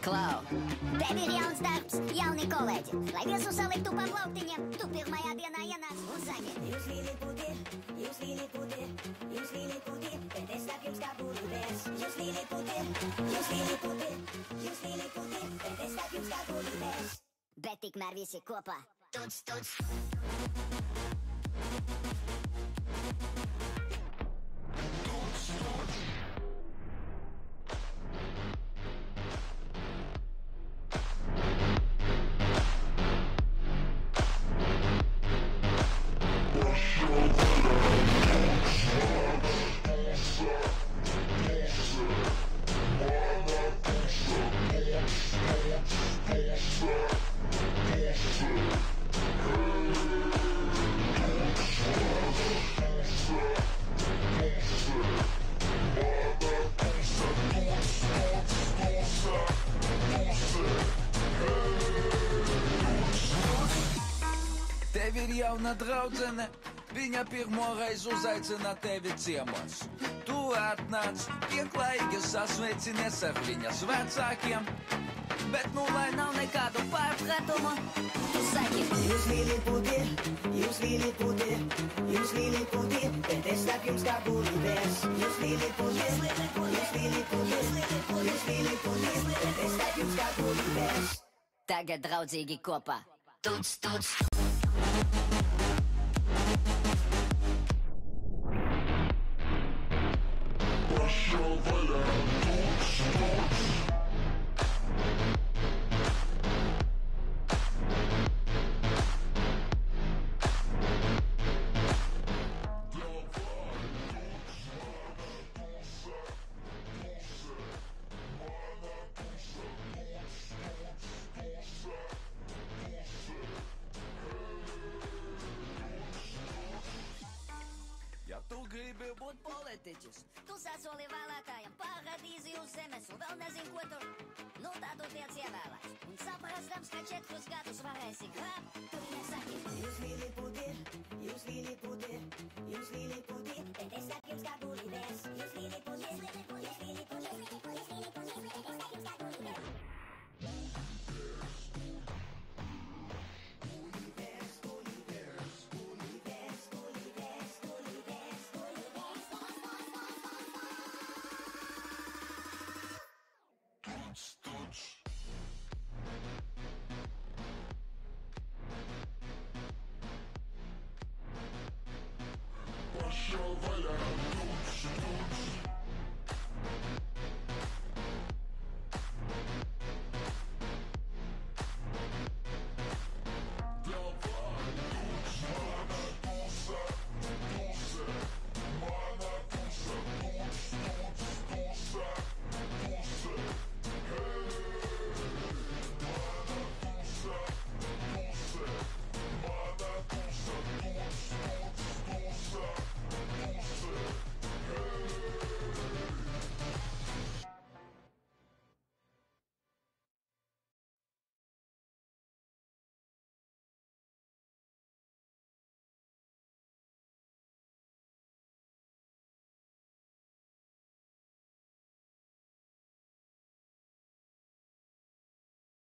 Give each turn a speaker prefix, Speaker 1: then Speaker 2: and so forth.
Speaker 1: Klau, tev ir jauns darbs, jauni kolēģi. Lai viesu saliktu pa plauktiņiem, tu pirmajā dienā ienāc un zagi.
Speaker 2: Jūs mīli pudi, jūs mīli pudi, jūs mīli pudi, bet es saku jums kā būtības. Jūs mīli pudi, jūs mīli pudi, jūs mīli pudi, bet es saku jums kā būtības.
Speaker 1: Bet tikmēr visi kopā. Tuts, tuts. Thank you.
Speaker 3: Tev ir jauna draudzene, viņa pirmo reizi uzaicina tevi ciemos. Tu atnāc, pieklājīgi sasveicinies ar viņas vecākiem, bet nu lai nav nekādu pārpratumu, tu saki,
Speaker 2: Jūs mīli pudi, jūs mīli pudi, jūs mīli pudi, bet es saku jums kā būtības. Jūs mīli pudi, jūs mīli pudi, jūs mīli pudi, bet es saku jums kā būtības.
Speaker 1: Tagad draudzīgi kopā. Tuts, tuts.
Speaker 3: Russia, Russia, Russia, būt politiķis,
Speaker 1: Tu sasoli vēlētājiem paradīzi uz zemes un vēl nezinu, ko tur. Nu, tā tu tiec ievēlēts. Un saprastams, ka četrus gadus varēsi grābt, tu nesaki.
Speaker 2: Jūs mīli pudi, jūs mīli pudi, jūs mīli pudi, bet es saku jums